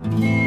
Yeah.